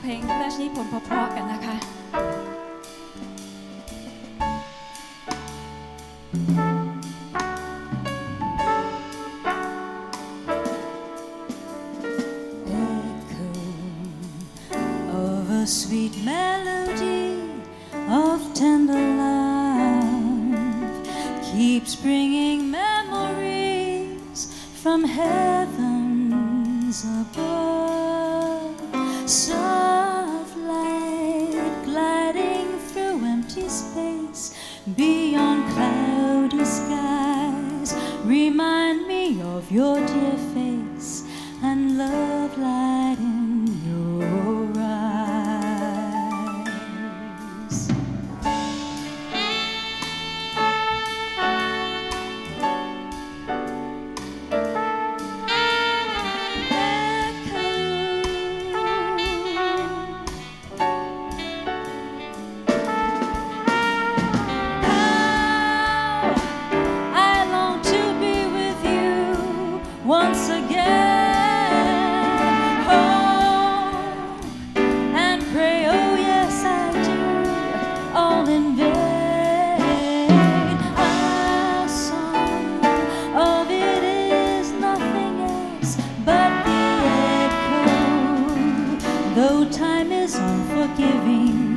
เพลงพระราชนิพนธ์เพราะๆกันนะคะ echo of a sweet melody of tender love keeps bringing memories from heavens above. Soft eyes beyond cloudy skies. Remind me of your dear face and love light in your eyes. once again. Oh, and pray, oh yes, I do, all in vain. Our song of it is nothing else but the echo, though time is unforgiving.